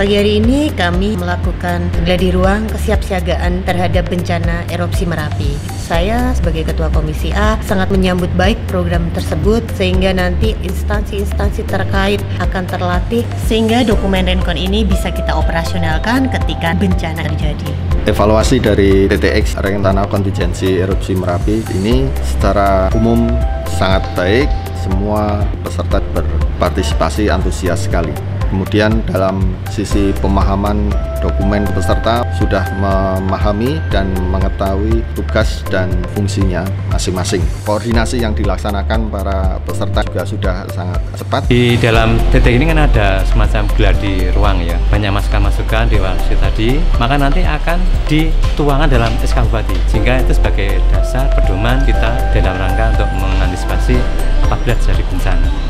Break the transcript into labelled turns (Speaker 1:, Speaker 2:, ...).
Speaker 1: Pagi hari ini kami melakukan gladi ruang kesiapsiagaan terhadap bencana erupsi Merapi. Saya sebagai Ketua Komisi A sangat menyambut baik program tersebut sehingga nanti instansi-instansi terkait akan terlatih sehingga dokumen Renkon ini bisa kita operasionalkan ketika bencana terjadi.
Speaker 2: Evaluasi dari TTX Rencana Kontingensi Erupsi Merapi ini secara umum sangat baik, semua peserta berpartisipasi antusias sekali. Kemudian dalam sisi pemahaman dokumen peserta sudah memahami dan mengetahui tugas dan fungsinya masing-masing. Koordinasi yang dilaksanakan para peserta juga sudah sangat cepat.
Speaker 3: Di dalam titik ini kan ada semacam gladi ruang ya, banyak masukan-masukan di waktu tadi, maka nanti akan dituangkan dalam SK Bupati, sehingga itu sebagai dasar pedoman kita dalam rangka untuk mengantisipasi apabila terjadi bencana.